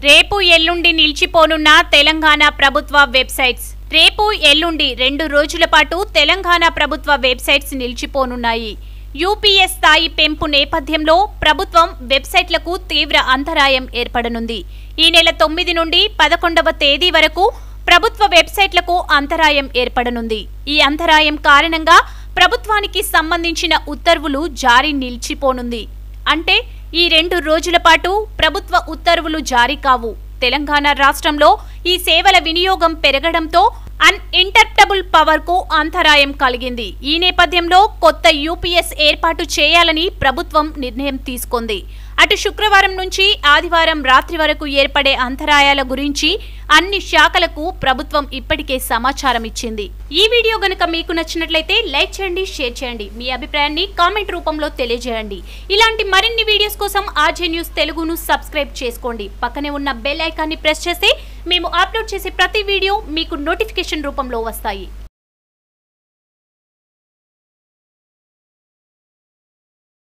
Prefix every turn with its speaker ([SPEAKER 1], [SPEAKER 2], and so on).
[SPEAKER 1] రేపు ఎల్లుండి నిలిచిపోనున్న తెలంగాణ ప్రభుత్వ వెబ్సైట్స్. రేపు ఎల్లుండి రెండు రోజుల పాటు తెలంగాణ ప్రభుత్వ వెబ్సైట్స్ నిలిచిపోనున్నాయి. యూపీఎస్ స్థాయి పెంపు నేపథ్యంలో ప్రభుత్వం వెబ్సైట్లకు తీవ్ర అంతరాయం ఏర్పడనుంది. ఈ నెల తొమ్మిది నుండి పదకొండవ తేదీ వరకు ప్రభుత్వ వెబ్సైట్లకు అంతరాయం ఏర్పడనుంది. ఈ అంతరాయం కారణంగా ప్రభుత్వానికి సంబంధించిన ఉత్తర్వులు జారీ నిలిచిపోనుంది. అంటే ఈ రెండు రోజుల పాటు ప్రభుత్వ ఉత్తర్వులు జారీ కావు. తెలంగాణ రాష్ట్రంలో ఈ సేవల వినియోగం పెరగడంతో అన్ఇంటర్టబుల్ పవర్కు పవర్కు అంతరాయం కలిగింది. ఈ నేపథ్యంలో కొత్త యూపీఎస్ ఏర్పాటు చేయాలని ప్రభుత్వం నిర్ణయం తీసుకుంది. అటు శుక్రవారం నుంచి ఆదివారం రాత్రి వరకు ఏర్పడే అంతరాయాల గురించి అన్ని శాఖలకు ప్రభుత్వం ఇప్పటికే సమాచారం ఇచ్చింది. ఈ వీడియో గనుక మీకు నచ్చినట్లయితే లైక్ చేయండి షేర్ చేయండి. మీ అభిప్రాయాన్ని కామెంట్ రూపంలో తెలియజేయండి. ఇలాంటి మరిన్ని వీడియోస్ కోసం ఆర్జే న్యూస్ తెలుగును సబ్స్క్రైబ్ చేసుకోండి. పక్కనే ఉన్న బెల్ ఐకాన్ని ప్రెస్ చేస్తే మేము అప్లోడ్ చేసే ప్రతి వీడియో మీకు నోటిఫికేషన్ రూపంలో వస్తాయి.